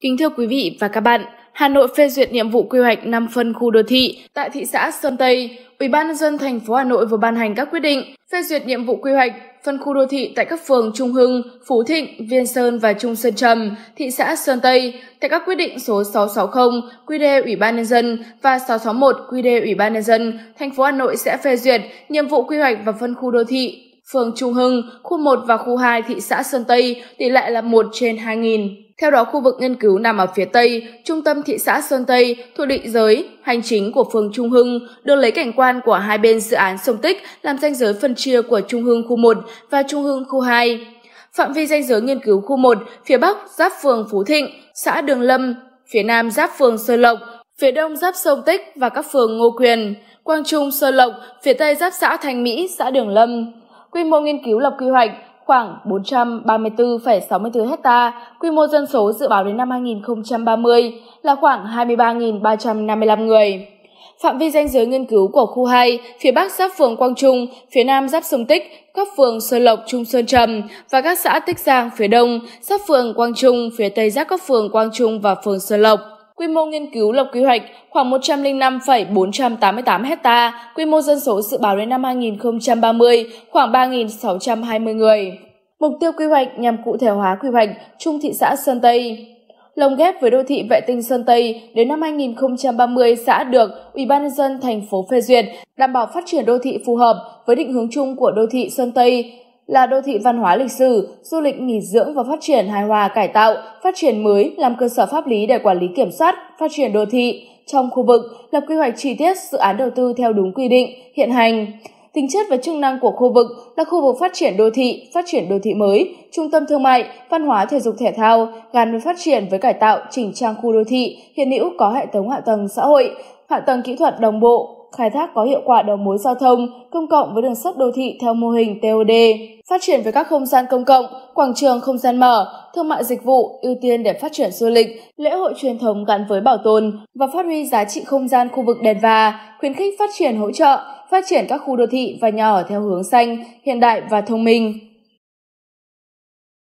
Kính thưa quý vị và các bạn, Hà Nội phê duyệt nhiệm vụ quy hoạch 5 phân khu đô thị tại thị xã Sơn Tây. Ủy ban nhân dân thành phố Hà Nội vừa ban hành các quyết định phê duyệt nhiệm vụ quy hoạch phân khu đô thị tại các phường Trung Hưng, Phú Thịnh, Viên Sơn và Trung Sơn Trầm, thị xã Sơn Tây tại các quyết định số 660 QĐ Ủy ban nhân dân và 661 QĐ Ủy ban nhân dân thành phố Hà Nội sẽ phê duyệt nhiệm vụ quy hoạch và phân khu đô thị phường Trung Hưng, khu 1 và khu 2 thị xã Sơn Tây tỷ lệ là 1 trên 2.000. Theo đó, khu vực nghiên cứu nằm ở phía Tây, trung tâm thị xã Sơn Tây, thuộc định giới, hành chính của phường Trung Hưng, được lấy cảnh quan của hai bên dự án sông Tích làm danh giới phân chia của Trung Hưng khu 1 và Trung Hưng khu 2. Phạm vi danh giới nghiên cứu khu 1, phía Bắc giáp phường Phú Thịnh, xã Đường Lâm, phía Nam giáp phường Sơn Lộc, phía Đông giáp sông Tích và các phường Ngô Quyền, Quang Trung, Sơn Lộc, phía Tây giáp xã Thành Mỹ, xã Đường Lâm. Quy mô nghiên cứu lập quy hoạch khoảng 434,64 ha, quy mô dân số dự báo đến năm 2030 là khoảng 23.355 người. Phạm vi danh giới nghiên cứu của khu 2, phía Bắc giáp phường Quang Trung, phía Nam giáp sông Tích, các phường Sơn Lộc, Trung Sơn Trầm và các xã Tích Giang phía Đông, giáp phường Quang Trung, phía Tây giáp các phường Quang Trung và phường Sơn Lộc. Quy mô nghiên cứu lập quy hoạch khoảng 105,488 hecta, quy mô dân số dự báo đến năm 2030 khoảng 3.620 người. Mục tiêu quy hoạch nhằm cụ thể hóa quy hoạch trung thị xã Sơn Tây. Lồng ghép với đô thị vệ tinh Sơn Tây đến năm 2030 xã được Ủy ban nhân dân thành phố phê duyệt, đảm bảo phát triển đô thị phù hợp với định hướng chung của đô thị Sơn Tây là đô thị văn hóa lịch sử, du lịch nghỉ dưỡng và phát triển hài hòa cải tạo, phát triển mới làm cơ sở pháp lý để quản lý kiểm soát, phát triển đô thị trong khu vực, lập quy hoạch chi tiết dự án đầu tư theo đúng quy định hiện hành. Tính chất và chức năng của khu vực là khu vực phát triển đô thị, phát triển đô thị mới, trung tâm thương mại, văn hóa thể dục thể thao, gắn với phát triển với cải tạo, chỉnh trang khu đô thị, hiện hữu có hệ thống hạ tầng xã hội, hạ tầng kỹ thuật đồng bộ, khai thác có hiệu quả đầu mối giao thông công cộng với đường sắt đô thị theo mô hình TOD, phát triển với các không gian công cộng, quảng trường không gian mở, thương mại dịch vụ ưu tiên để phát triển du lịch, lễ hội truyền thống gắn với bảo tồn và phát huy giá trị không gian khu vực đèn và khuyến khích phát triển hỗ trợ, phát triển các khu đô thị và nhà ở theo hướng xanh, hiện đại và thông minh.